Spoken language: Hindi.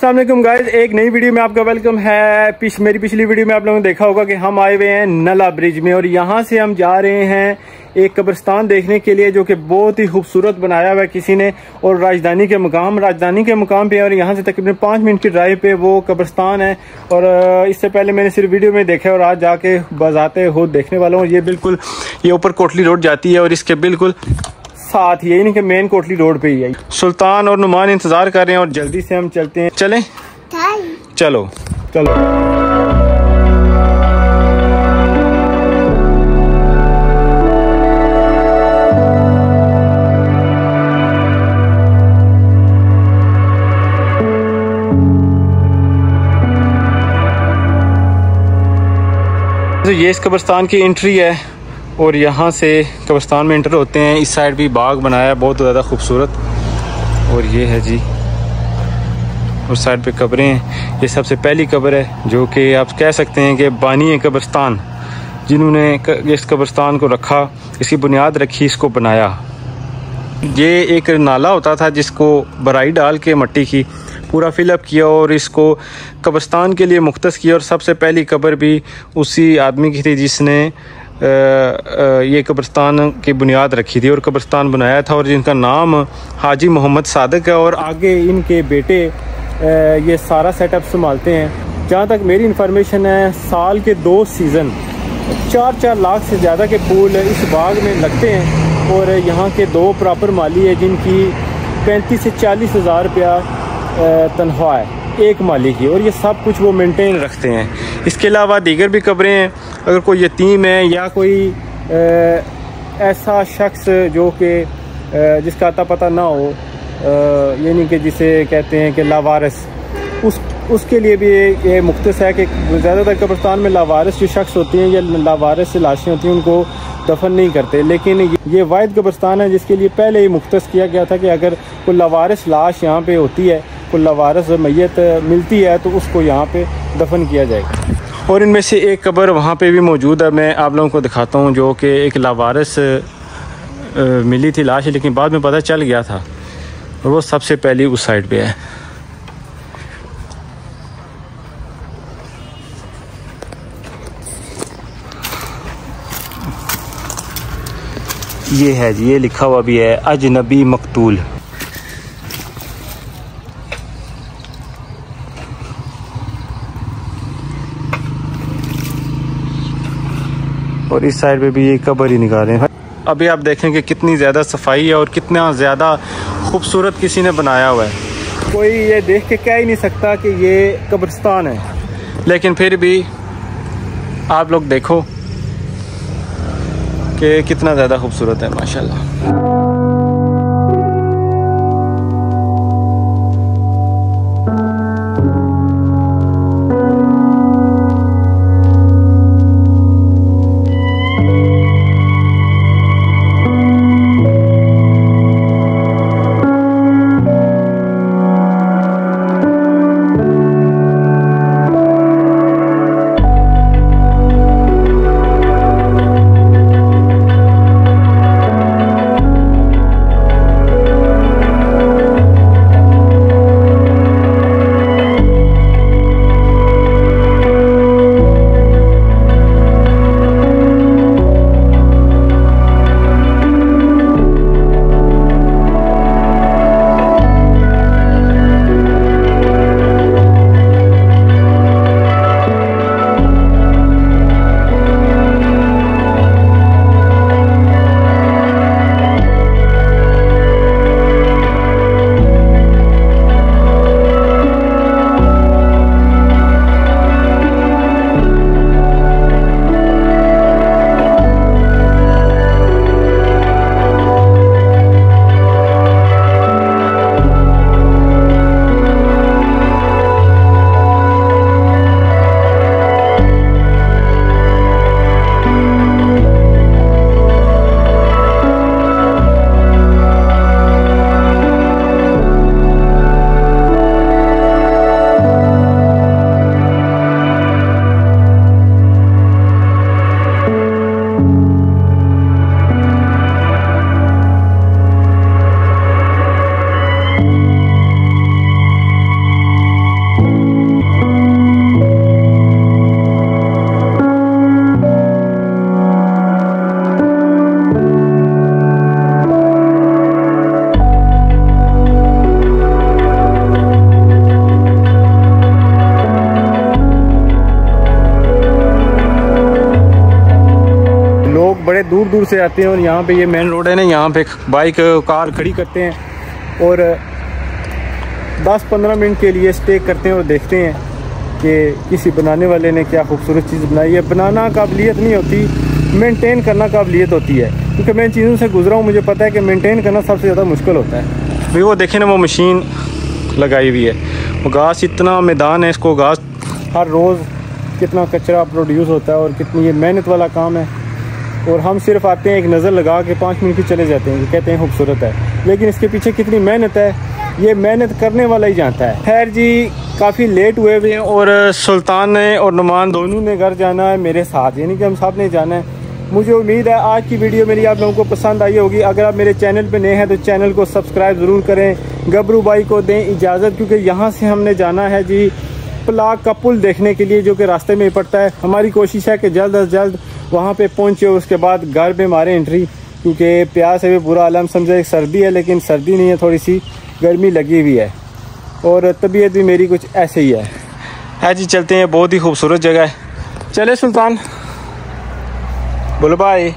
अस्सलाम वालेकुम गाइस एक नई वीडियो में आपका वेलकम है। पिछ, मेरी पिछली वीडियो में आप लोगों ने देखा होगा कि हम आए हुए हैं नला ब्रिज में और यहाँ से हम जा रहे हैं एक कब्रस्तान देखने के लिए जो कि बहुत ही खूबसूरत बनाया हुआ है किसी ने और राजधानी के मुकाम, राजधानी के मुकाम पे और यहाँ से तकरीबन पाँच मिनट की ड्राइव पे वो कब्रस्तान है। और इससे पहले मैंने सिर्फ़ वीडियो में देखा और आज जाके बजाते हो देखने वाला हूँ। ये बिल्कुल, ये ऊपर कोटली रोड जाती है और इसके बिल्कुल साथ ही नहीं कि मेन कोटली रोड पे ही है। सुल्तान और नुमान इंतज़ार कर रहे हैं और जल्दी से हम चलते हैं। चलें? चलो। चलो तो ये इस कब्रस्तान की एंट्री है। और यहाँ से कब्रस्तान में इंटर होते हैं। इस साइड भी बाग बनाया बहुत ज़्यादा खूबसूरत। और ये है जी, उस साइड पे कब्रें। हैं ये सबसे पहली कब्र है, जो कि आप कह सकते हैं कि बानी कब्रस्तान। जिन्होंने इस कब्रस्तान को रखा, इसकी बुनियाद रखी, इसको बनाया। ये एक नाला होता था, जिसको बराई डाल के मट्टी की, पूरा फिलअप किया और इसको कब्रस्तान के लिए मुख्त किया। और सबसे पहली कब्र भी उसी आदमी की थी जिसने ये कब्रस्तान की बुनियाद रखी थी और कब्रस्तान बनाया था और जिनका नाम हाजी मोहम्मद सादक है और आगे इनके बेटे ये सारा सेटअप संभालते हैं। जहाँ तक मेरी इन्फॉर्मेशन है, साल के दो सीज़न चार चार लाख से ज़्यादा के फूल इस बाग में लगते हैं और यहाँ के दो प्रॉपर माली है जिनकी पैंतीस से चालीस हज़ार रुपया तनख्वाह है, एक माली की। और ये सब कुछ वो मेंटेन रखते हैं। इसके अलावा दीगर भी कब्रें हैं। अगर कोई यतीम है या कोई ऐसा शख्स जो कि जिसका अता पता ना हो यानी कि जिसे कहते हैं कि लावारस, उस, उसके लिए भी ये मुख्त है कि ज़्यादातर कब्रस्तान में लावारस जो शख्स होती हैं या लावारस लाशें होती हैं, उनको दफन नहीं करते। लेकिन ये वाद कब्रस्तान है, जिसके लिए पहले ही मुख्त किया गया था कि अगर कोई लावारस लाश यहाँ पर होती है, कोई लावारस मैत मिलती है तो उसको यहाँ पर दफन किया जाएगा। और इनमें से एक कब्र वहाँ पे भी मौजूद है। मैं आप लोगों को दिखाता हूँ जो कि एक लावारस मिली थी लाश, लेकिन बाद में पता चल गया था। और वो सबसे पहली उस साइड पे है। ये है जी, ये लिखा हुआ भी है, अजनबी मकतूल। और इस साइड पे भी ये कबर ही निकाले। हैं अभी आप देखें कि कितनी ज़्यादा सफ़ाई है और कितना ज़्यादा खूबसूरत किसी ने बनाया हुआ है। कोई ये देख के कह ही नहीं सकता कि ये कब्रस्तान है। लेकिन फिर भी आप लोग देखो कि कितना ज़्यादा खूबसूरत है माशाल्लाह। बड़े दूर दूर से आते हैं और यहाँ पे ये मेन रोड है ना, यहाँ पे बाइक कार खड़ी करते हैं और 10-15 मिनट के लिए स्टे करते हैं और देखते हैं कि किसी बनाने वाले ने क्या खूबसूरत चीज़ बनाई है। बनाना काबिलियत नहीं होती मेंटेन करना काबिलियत होती है। क्योंकि मैं इन चीज़ों से गुजरा हूँ, मुझे पता है कि मेंटेन करना सबसे ज़्यादा मुश्किल होता है। भाई वो देखें ना, वो मशीन लगाई हुई है। वो घास इतना मैदान है, इसको घास हर रोज़ कितना कचरा प्रोड्यूस होता है और कितनी ये मेहनत वाला काम है। और हम सिर्फ़ आते हैं एक नज़र लगा के पाँच मिनट की चले जाते हैं कहते हैं खूबसूरत है। लेकिन इसके पीछे कितनी मेहनत है, ये मेहनत करने वाला ही जानता है। खैर जी, काफ़ी लेट हुए हुए हैं और सुल्तान ने और नुमान दोनों ने घर जाना है, मेरे साथ, यानी कि हम सबने जाना है। मुझे उम्मीद है आज की वीडियो मेरी आप लोगों को पसंद आई होगी। अगर आप मेरे चैनल पे नए हैं तो चैनल को सब्सक्राइब ज़रूर करें। गबरू भाई को दें इजाज़त, क्योंकि यहाँ से हमने जाना है जी, पलाग का पुल देखने के लिए, जो कि रास्ते में ही पड़ता है। हमारी कोशिश है कि जल्द अज जल्द वहाँ पे पहुँचे उसके बाद घर पे मारे एंट्री क्योंकि प्यार से भी बुरा आलम समझा एक सर्दी है, लेकिन सर्दी नहीं है थोड़ी सी गर्मी लगी हुई है। और तबीयत भी मेरी कुछ ऐसे ही है। है जी, चलते हैं, बहुत ही खूबसूरत जगह है। चले सुल्तान। बोलो भाई